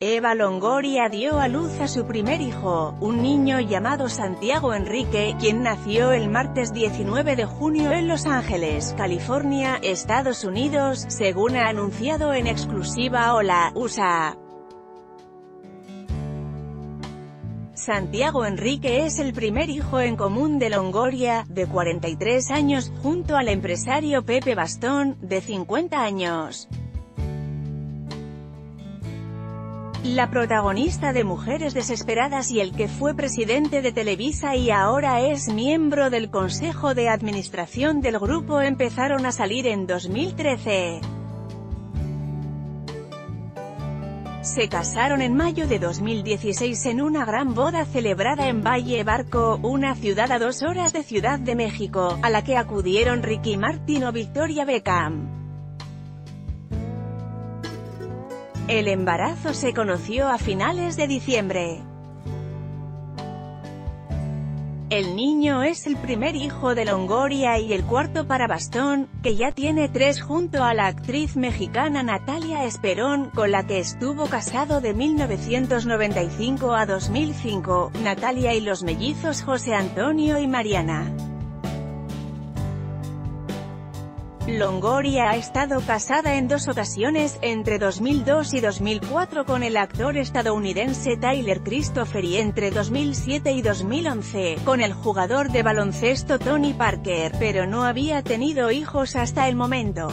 Eva Longoria dio a luz a su primer hijo, un niño llamado Santiago Enrique, quien nació el martes 19 de junio en Los Ángeles, California, Estados Unidos, según ha anunciado en exclusiva Hola, USA. Santiago Enrique es el primer hijo en común de Longoria, de 43 años, junto al empresario Pepe Bastón, de 50 años. La protagonista de Mujeres Desesperadas y el que fue presidente de Televisa y ahora es miembro del Consejo de Administración del grupo empezaron a salir en 2013. Se casaron en mayo de 2016 en una gran boda celebrada en Valle Barco, una ciudad a dos horas de Ciudad de México, a la que acudieron Ricky Martin o Victoria Beckham. El embarazo se conoció a finales de diciembre. El niño es el primer hijo de Longoria y el cuarto para Bastón, que ya tiene tres junto a la actriz mexicana Natalia Esperón, con la que estuvo casado de 1995 a 2005, Natalia y los mellizos José Antonio y Mariana. Longoria ha estado casada en dos ocasiones, entre 2002 y 2004 con el actor estadounidense Tyler Christopher y entre 2007 y 2011, con el jugador de baloncesto Tony Parker, pero no había tenido hijos hasta el momento.